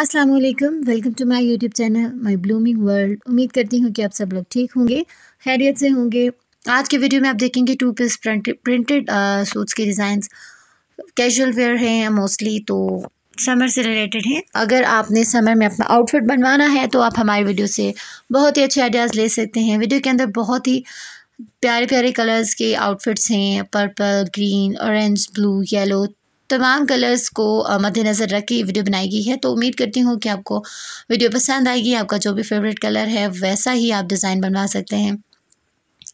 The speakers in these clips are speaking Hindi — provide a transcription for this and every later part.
अस्सलाम वालेकुम welcome to my YouTube channel my blooming world उम्मीद करती हूँ कि आप सब लोग ठीक होंगे, खैरियत से होंगे। आज के वीडियो में आप देखेंगे टू पीस प्रिंटेड सूट्स के डिज़ाइंस कैजुअल वेयर हैं मोस्टली तो समर से रिलेटेड हैं। अगर आपने समर में अपना आउटफिट बनवाना है तो आप हमारी वीडियो से बहुत ही अच्छे आइडियाज़ ले सकते हैं। वीडियो के अंदर बहुत ही प्यारे प्यारे कलर्स के आउटफिट्स हैं। Purple green orange blue yellow तमाम कलर्स को मद्देनज़र रख के वीडियो बनाई गई है। तो उम्मीद करती हूँ कि आपको वीडियो पसंद आएगी। आपका जो भी फेवरेट कलर है, वैसा ही आप डिज़ाइन बनवा सकते हैं।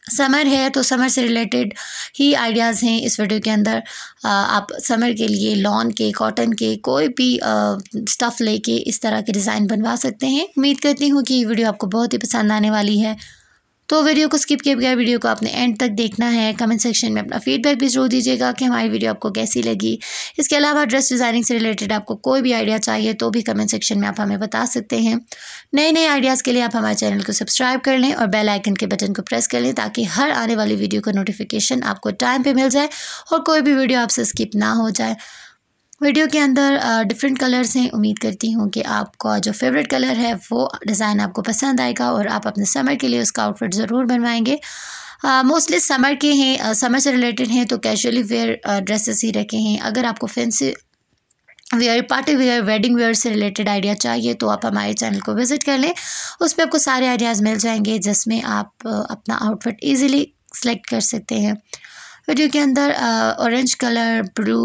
समर है तो समर से रिलेटेड ही आइडियाज़ हैं इस वीडियो के अंदर। आप समर के लिए लॉन के कॉटन के, कोई भी स्टफ़ लेके इस तरह के डिज़ाइन बनवा सकते हैं। उम्मीद करती हूँ कि ये वीडियो आपको बहुत ही पसंद आने वाली है। तो वीडियो को स्किप किए बगैर वीडियो को आपने एंड तक देखना है। कमेंट सेक्शन में अपना फीडबैक भी ज़रूर दीजिएगा कि हमारी वीडियो आपको कैसी लगी। इसके अलावा ड्रेस डिज़ाइनिंग से रिलेटेड आपको कोई भी आइडिया चाहिए तो भी कमेंट सेक्शन में आप हमें बता सकते हैं। नए नए आइडियाज़ के लिए आप हमारे चैनल को सब्सक्राइब कर लें और बेल आइकन के बटन को प्रेस कर लें ताकि हर आने वाली वीडियो का नोटिफिकेशन आपको टाइम पर मिल जाए और कोई भी वीडियो आपसे स्किप ना हो जाए। वीडियो के अंदर डिफरेंट कलर्स हैं। उम्मीद करती हूँ कि आपका जो फेवरेट कलर है, वो डिज़ाइन आपको पसंद आएगा और आप अपने समर के लिए उसका आउटफिट ज़रूर बनवाएँगे। मोस्टली समर के हैं समर से रिलेटेड हैं तो कैजुअली वेयर ड्रेसेस ही रखे हैं। अगर आपको fancy wear party wear wedding wear से रिलेटेड आइडिया चाहिए तो आप हमारे चैनल को विज़िट कर लें। उस पर आपको सारे आइडियाज़ मिल जाएँगे, जिसमें आप अपना आउटफिट ईज़िली सेलेक्ट कर सकते हैं। वीडियो के अंदर orange colour blue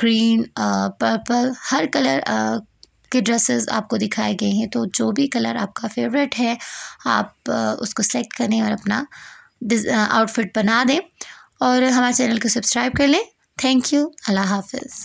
green purple हर कलर के ड्रेसेस आपको दिखाए गए हैं। तो जो भी कलर आपका फेवरेट है, आप उसको सेलेक्ट करें और अपना आउटफिट बना दें। और हमारे चैनल को सब्सक्राइब कर लें। थैंक यू अल्लाह हाफिज़।